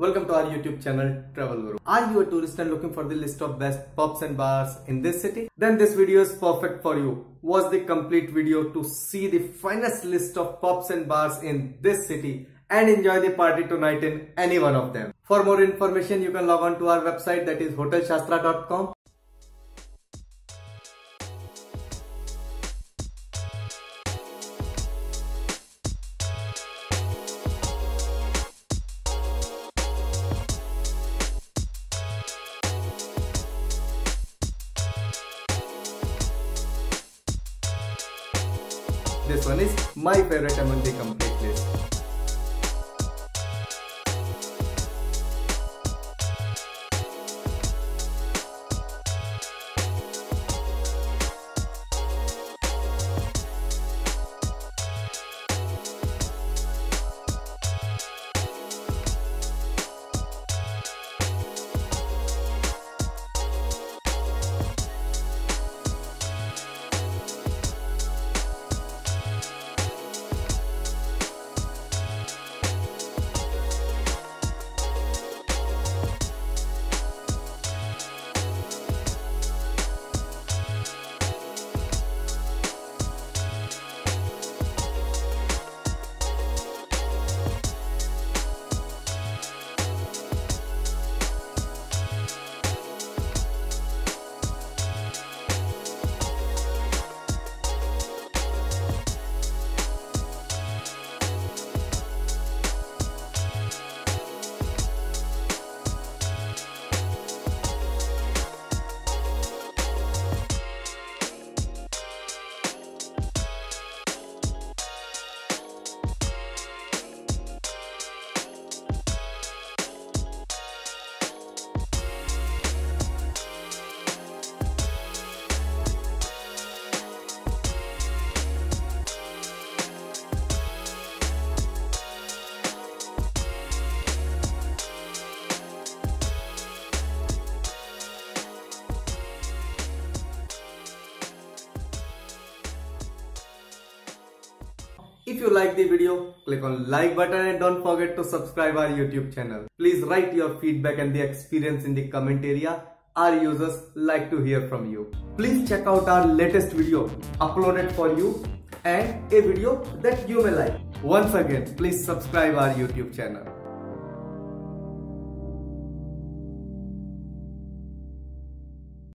Welcome to our YouTube channel Travel Guru. Are you a tourist and looking for the list of best pubs and bars in this city? Then this video is perfect for you. Watch the complete video to see the finest list of pubs and bars in this city and enjoy the party tonight in any one of them. For more information, you can log on to our website that is hotelshastra.com This one is my favorite among the complete list. If you like the video, click on like button and don't forget to subscribe our YouTube channel. Please write your feedback and the experience in the comment area. Our users like to hear from you. Please check out our latest video uploaded for you and a video that you may like. Once again, please subscribe our YouTube channel.